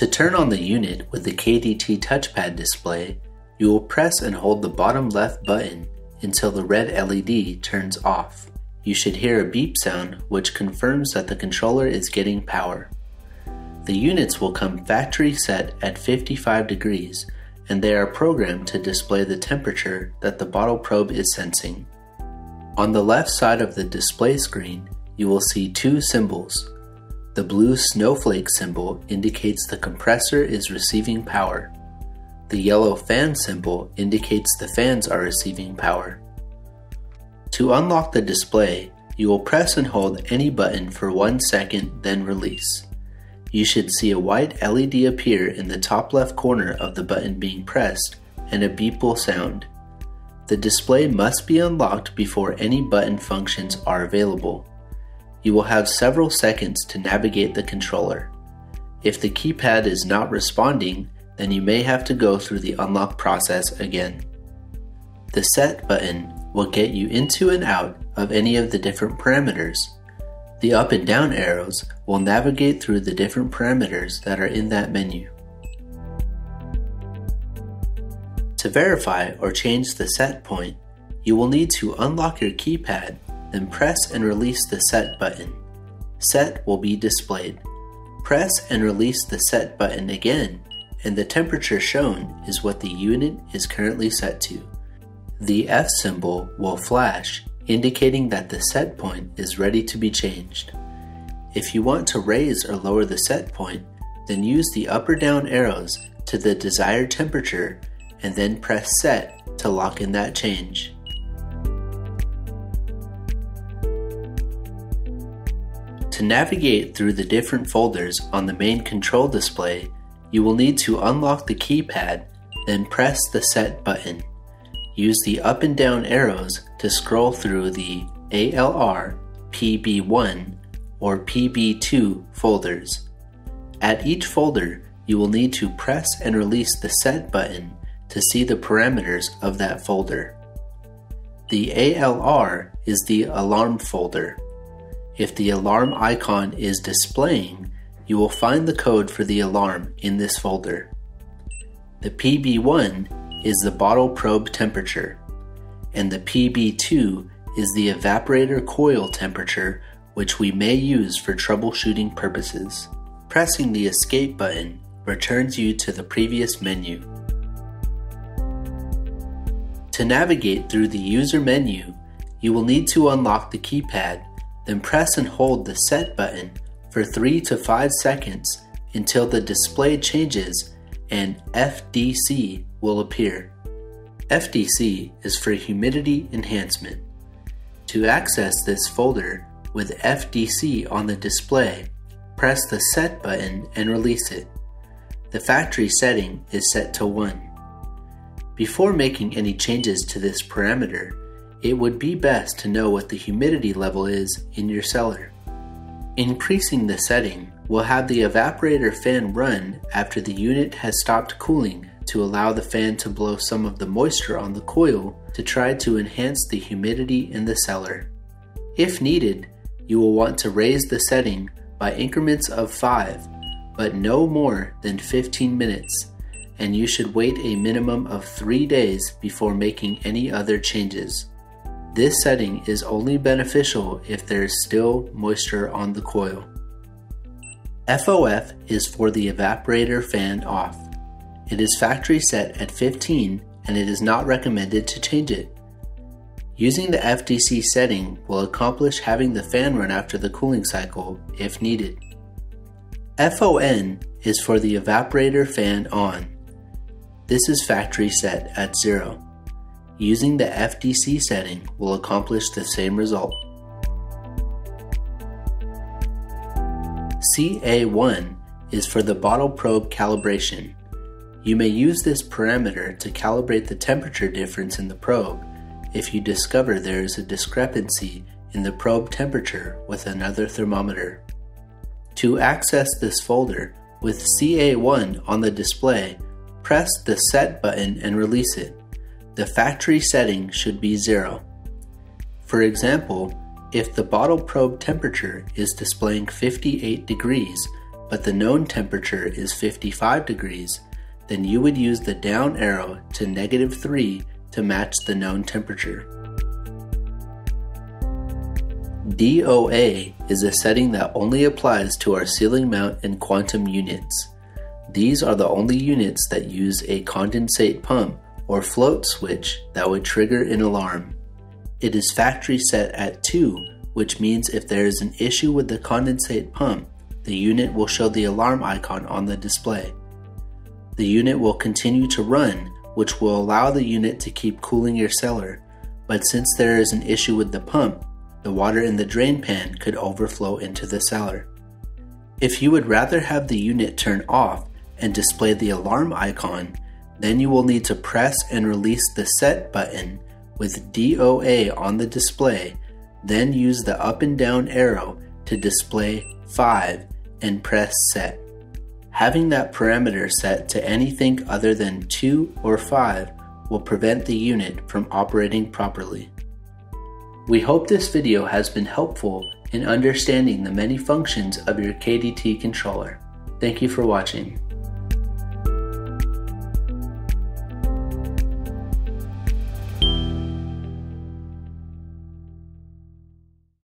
To turn on the unit with the KDT touchpad display, you will press and hold the bottom left button until the red LED turns off. You should hear a beep sound which confirms that the controller is getting power. The units will come factory set at 55 degrees and they are programmed to display the temperature that the bottle probe is sensing. On the left side of the display screen, you will see two symbols. The blue snowflake symbol indicates the compressor is receiving power. The yellow fan symbol indicates the fans are receiving power. To unlock the display, you will press and hold any button for one second then release. You should see a white LED appear in the top left corner of the button being pressed and a beep will sound. The display must be unlocked before any button functions are available. You will have several seconds to navigate the controller. If the keypad is not responding, then you may have to go through the unlock process again. The Set button will get you into and out of any of the different parameters. The up and down arrows will navigate through the different parameters that are in that menu. To verify or change the set point, you will need to unlock your keypad, then press and release the set button. Set will be displayed. Press and release the set button again and the temperature shown is what the unit is currently set to. The F symbol will flash, indicating that the set point is ready to be changed. If you want to raise or lower the set point, then use the up or down arrows to the desired temperature and then press set to lock in that change. To navigate through the different folders on the main control display, you will need to unlock the keypad, then press the Set button. Use the up and down arrows to scroll through the ALR, PB1, or PB2 folders. At each folder, you will need to press and release the Set button to see the parameters of that folder. The ALR is the alarm folder. If the alarm icon is displaying, you will find the code for the alarm in this folder. The PB1 is the bottle probe temperature, and the PB2 is the evaporator coil temperature which we may use for troubleshooting purposes. Pressing the escape button returns you to the previous menu. To navigate through the user menu, you will need to unlock the keypad, then press and hold the set button for 3 to 5 seconds until the display changes and FDC will appear. FDC is for humidity enhancement. To access this folder with FDC on the display, press the Set button and release it. The factory setting is set to 1. Before making any changes to this parameter, it would be best to know what the humidity level is in your cellar. Increasing the setting will have the evaporator fan run after the unit has stopped cooling to allow the fan to blow some of the moisture on the coil to try to enhance the humidity in the cellar. If needed, you will want to raise the setting by increments of 5, but no more than 15 minutes, and you should wait a minimum of 3 days before making any other changes. This setting is only beneficial if there is still moisture on the coil. FOF is for the evaporator fan off. It is factory set at 15 and it is not recommended to change it. Using the FDC setting will accomplish having the fan run after the cooling cycle if needed. FON is for the evaporator fan on. This is factory set at 0. Using the FDC setting will accomplish the same result. CA1 is for the bottle probe calibration. You may use this parameter to calibrate the temperature difference in the probe if you discover there is a discrepancy in the probe temperature with another thermometer. To access this folder, with CA1 on the display, press the Set button and release it the factory setting should be zero. For example, if the bottle probe temperature is displaying 58 degrees, but the known temperature is 55 degrees, then you would use the down arrow to negative 3 to match the known temperature. DOA is a setting that only applies to our ceiling mount and quantum units. These are the only units that use a condensate pump or float switch that would trigger an alarm. It is factory set at 2, which means if there is an issue with the condensate pump, the unit will show the alarm icon on the display. The unit will continue to run, which will allow the unit to keep cooling your cellar, but since there is an issue with the pump, the water in the drain pan could overflow into the cellar. If you would rather have the unit turn off and display the alarm icon, then you will need to press and release the set button with DOA on the display, then use the up and down arrow to display 5 and press set. Having that parameter set to anything other than 2 or 5 will prevent the unit from operating properly. We hope this video has been helpful in understanding the many functions of your KDT controller. Thank you for watching.